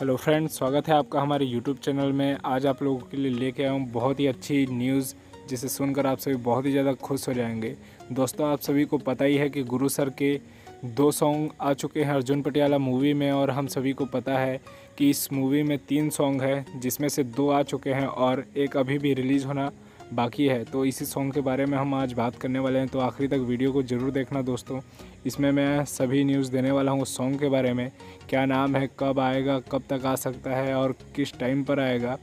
Hello friends, स्वागत है आपका हमारे यूट्यूब चैनल में। आज आप लोगों के लिए लेके आया हूँ बहुत ही अच्छी न्यूज़, जिसे सुनकर आप सभी बहुत ही ज़्यादा खुश हो जाएँगे। दोस्तों, आप सभी को पता ही है कि गुरु सर के दो सॉन्ग आ चुके हैं अर्जुन पटियाला मूवी में, और हम सभी को पता है कि इस मूवी में तीन सॉन्ग हैं, जिसमें से दो आ चुके हैं और एक अभी भी रिलीज़ होना बाकी है। तो इसी सॉन्ग के बारे में हम आज बात करने वाले हैं। तो आखिरी तक वीडियो को ज़रूर देखना दोस्तों। इसमें मैं सभी न्यूज़ देने वाला हूँ उस सॉन्ग के बारे में। क्या नाम है, कब आएगा, कब तक आ सकता है और किस टाइम पर आएगा।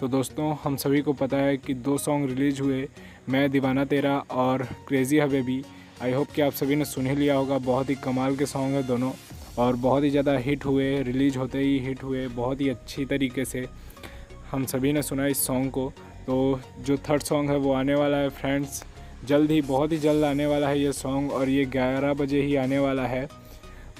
तो दोस्तों, हम सभी को पता है कि दो सॉन्ग रिलीज़ हुए, मैं, दीवाना तेरा और क्रेज़ी हबेबी आई होप कि आप सभी ने सुन ही लिया होगा। बहुत ही कमाल के सॉन्ग है दोनों और बहुत ही ज़्यादा हिट हुए रिलीज़ होते ही हिट हुए, बहुत ही अच्छी तरीके से। हम सभी ने सुना इस सॉन्ग को। तो जो थर्ड सॉन्ग है, वो आने वाला है फ्रेंड्स जल्द ही, बहुत ही जल्द आने वाला है ये सॉन्ग और ये ग्यारह बजे ही आने वाला है।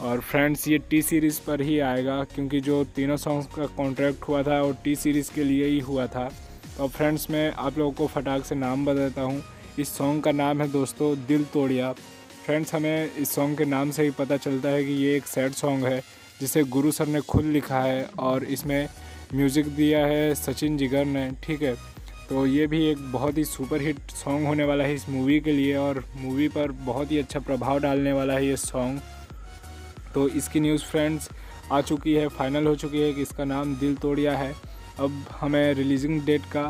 और फ्रेंड्स ये टी सीरीज़ पर ही आएगा क्योंकि जो तीनों सॉन्ग्स का कॉन्ट्रैक्ट हुआ था और टी सीरीज़ के लिए ही हुआ था। तो फ्रेंड्स मैं आप लोगों को फटाक से नाम बताता हूँ। इस सॉन्ग का नाम है दोस्तों, दिल तोड़िया। फ्रेंड्स हमें इस सॉन्ग के नाम से ही पता चलता है कि ये एक सैड सॉन्ग है, जिसे गुरु सर ने खुद लिखा है और इसमें म्यूज़िक दिया है सचिन जिगर ने, ठीक है? तो ये भी एक बहुत ही सुपर हिट सॉन्ग होने वाला है इस मूवी के लिए और मूवी पर बहुत ही अच्छा प्रभाव डालने वाला है ये सॉन्ग तो इसकी न्यूज़ फ्रेंड्स आ चुकी है फाइनल हो चुकी है, कि इसका नाम दिल तोड़िया है। अब हमें रिलीजिंग डेट का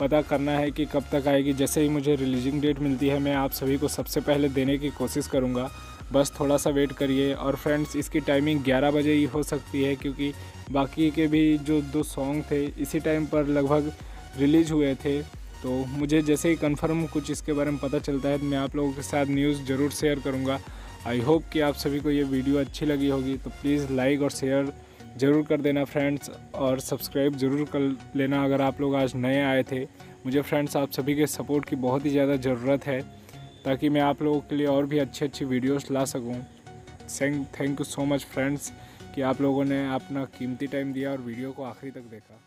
पता करना है कि कब तक आएगी। जैसे ही मुझे रिलीजिंग डेट मिलती है, मैं आप सभी को सबसे पहले देने की कोशिश करूँगा। बस थोड़ा सा वेट करिए। और फ्रेंड्स इसकी टाइमिंग 11 बजे ही हो सकती है, क्योंकि बाकी के भी जो दो सॉन्ग थे, इसी टाइम पर लगभग रिलीज़ हुए थे तो मुझे जैसे ही कंफर्म कुछ इसके बारे में पता चलता है तो मैं आप लोगों के साथ न्यूज़ ज़रूर शेयर करूँगा। आई होप कि आप सभी को ये वीडियो अच्छी लगी होगी तो प्लीज़ लाइक और शेयर ज़रूर कर देना फ्रेंड्स और सब्सक्राइब ज़रूर कर लेना अगर आप लोग आज नए आए थे। मुझे फ्रेंड्स आप सभी के सपोर्ट की बहुत ही ज़्यादा ज़रूरत है, ताकि मैं आप लोगों के लिए और भी अच्छी अच्छी वीडियोस ला सकूँ। Thank you so much friends कि आप लोगों ने अपना कीमती टाइम दिया और वीडियो को आखिरी तक देखा।